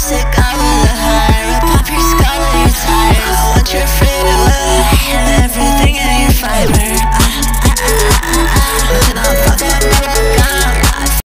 sick.